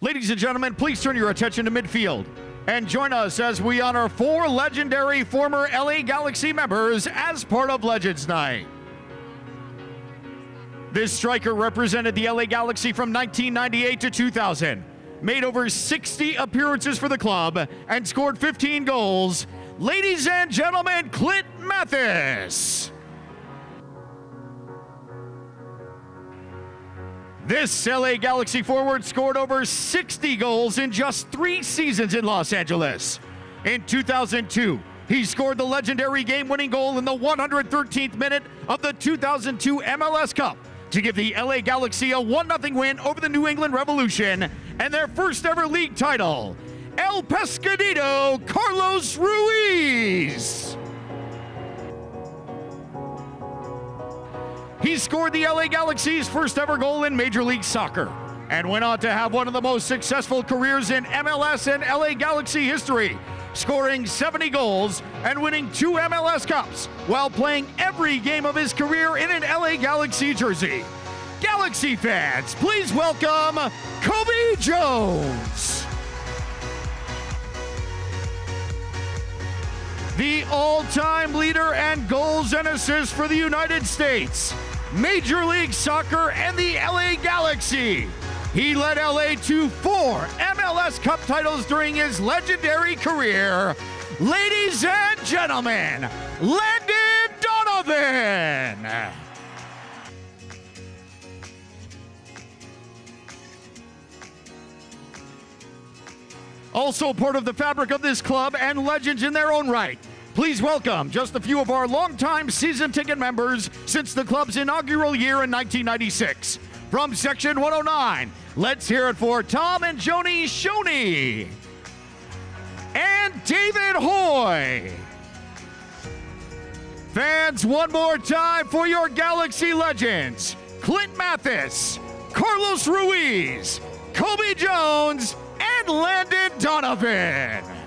Ladies and gentlemen, please turn your attention to midfield and join us as we honor four legendary former LA Galaxy members as part of Legends Night. This striker represented the LA Galaxy from 1998 to 2000, made over 60 appearances for the club, and scored 15 goals. Ladies and gentlemen, Clint Mathis. This LA Galaxy forward scored over 60 goals in just three seasons in Los Angeles. In 2002, he scored the legendary game winning goal in the 113th minute of the 2002 MLS Cup to give the LA Galaxy a 1 0 win over the New England Revolution and their first ever league title. El Pescadito Carlos Ruiz. He scored the LA Galaxy's first ever goal in Major League Soccer and went on to have one of the most successful careers in MLS and LA Galaxy history, scoring 70 goals and winning two MLS Cups while playing every game of his career in an LA Galaxy jersey. Galaxy fans, please welcome Cobi Jones. The all time leader and goals and assists for the United States. Major League Soccer, and the LA Galaxy. He led LA to four MLS Cup titles during his legendary career. Ladies and gentlemen, Landon Donovan. Also part of the fabric of this club and legends in their own right. Please welcome just a few of our longtime season ticket members since the club's inaugural year in 1996. From Section 109, let's hear it for Tom and Joni Shoney and David Hoy. Fans, one more time for your Galaxy legends Clint Mathis, Carlos Ruiz, Cobi Jones, and Landon Donovan.